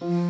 Mm-hmm.